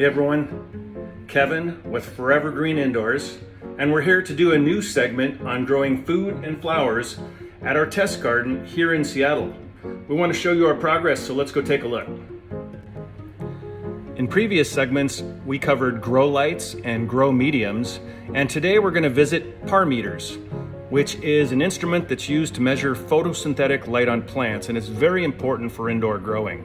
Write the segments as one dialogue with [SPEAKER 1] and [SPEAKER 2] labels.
[SPEAKER 1] Hey everyone, Kevin with Forever Green Indoors, and we're here to do a new segment on growing food and flowers at our test garden here in Seattle. We want to show you our progress, so let's go take a look. In previous segments, we covered grow lights and grow mediums, and today we're going to visit par meters, which is an instrument that's used to measure photosynthetic light on plants, and it's very important for indoor growing.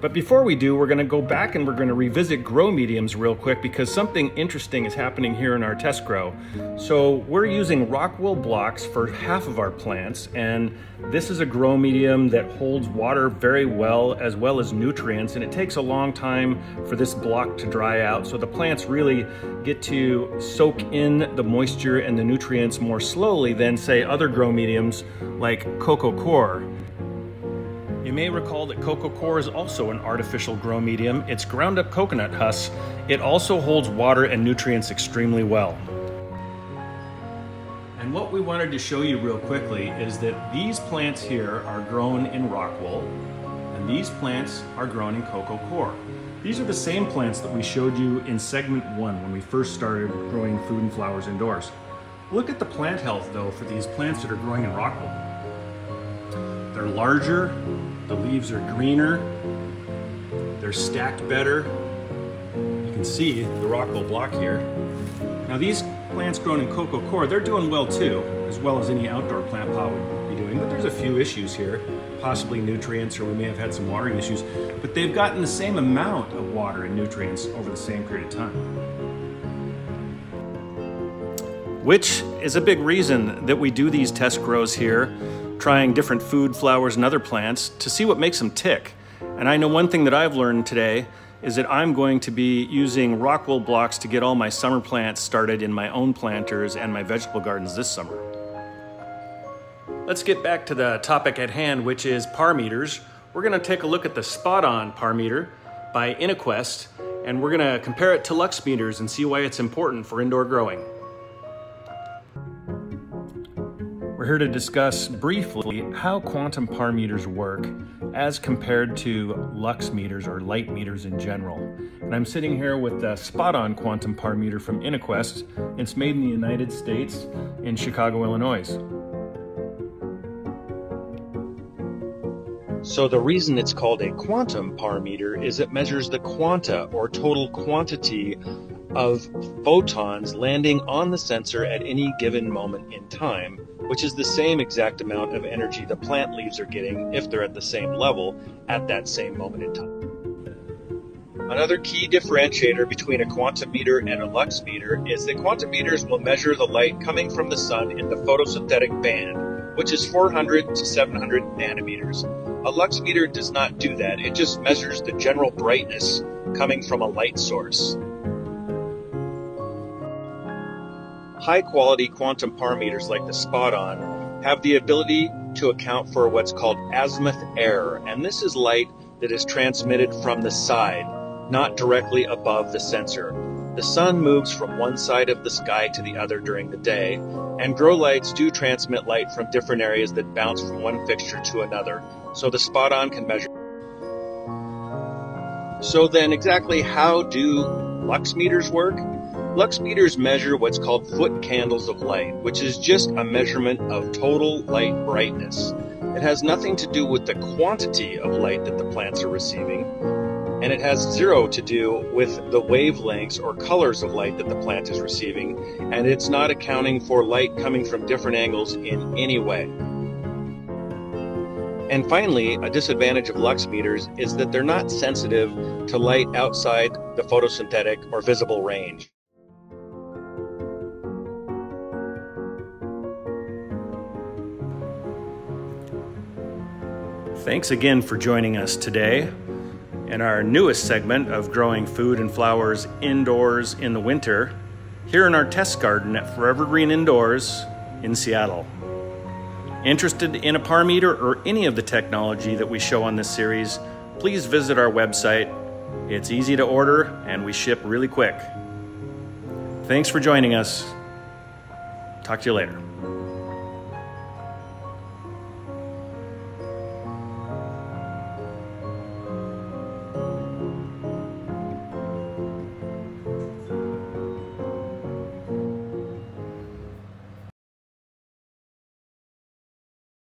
[SPEAKER 1] But before we do, we're gonna go back and we're gonna revisit grow mediums real quick because something interesting is happening here in our test grow. So we're using rock wool blocks for half of our plants, and this is a grow medium that holds water very well as well as nutrients, and it takes a long time for this block to dry out. So the plants really get to soak in the moisture and the nutrients more slowly than say other grow mediums like Coco Coir. You may recall that Coco Coir is also an artificial grow medium. It's ground up coconut husk. It also holds water and nutrients extremely well. And what we wanted to show you real quickly is that these plants here are grown in rock wool, and these plants are grown in Coco Coir. These are the same plants that we showed you in segment one when we first started growing food and flowers indoors. Look at the plant health though for these plants that are growing in rock wool. They're larger, the leaves are greener. They're stacked better. You can see the rock wool block here. Now these plants grown in Coco Coir, they're doing well too, as well as any outdoor plant pot would be doing, but there's a few issues here, possibly nutrients or we may have had some watering issues, but they've gotten the same amount of water and nutrients over the same period of time. Which is a big reason that we do these test grows here trying different food, flowers, and other plants to see what makes them tick. And I know one thing that I've learned today is that I'm going to be using rock wool blocks to get all my summer plants started in my own planters and my vegetable gardens this summer. Let's get back to the topic at hand, which is par meters. We're gonna take a look at the SpotOn par meter by Innoquest, and we're gonna compare it to Lux meters and see why it's important for indoor growing. We're here to discuss briefly how quantum par meters work as compared to lux meters or light meters in general. And I'm sitting here with the SpotOn quantum par meter from Innoquest. It's made in the United States in Chicago, Illinois. So the reason it's called a quantum par meter is it measures the quanta or total quantity of photons landing on the sensor at any given moment in time, which is the same exact amount of energy the plant leaves are getting if they're at the same level at that same moment in time. Another key differentiator between a quantum meter and a lux meter is that quantum meters will measure the light coming from the sun in the photosynthetic band, which is 400 to 700 nanometers. A lux meter does not do that, it just measures the general brightness coming from a light source. High quality quantum par meters like the SpotOn have the ability to account for what's called azimuth error, and this is light that is transmitted from the side, not directly above the sensor. The sun moves from one side of the sky to the other during the day, and grow lights do transmit light from different areas that bounce from one fixture to another, so the SpotOn can measure. So then exactly how do lux meters work? Lux meters measure what's called foot candles of light, which is just a measurement of total light brightness. It has nothing to do with the quantity of light that the plants are receiving, and it has zero to do with the wavelengths or colors of light that the plant is receiving, and it's not accounting for light coming from different angles in any way. And finally, a disadvantage of lux meters is that they're not sensitive to light outside the photosynthetic or visible range. Thanks again for joining us today in our newest segment of growing food and flowers indoors in the winter here in our test garden at Forever Green Indoors in Seattle. Interested in a par meter or any of the technology that we show on this series, please visit our website. It's easy to order and we ship really quick. Thanks for joining us. Talk to you later.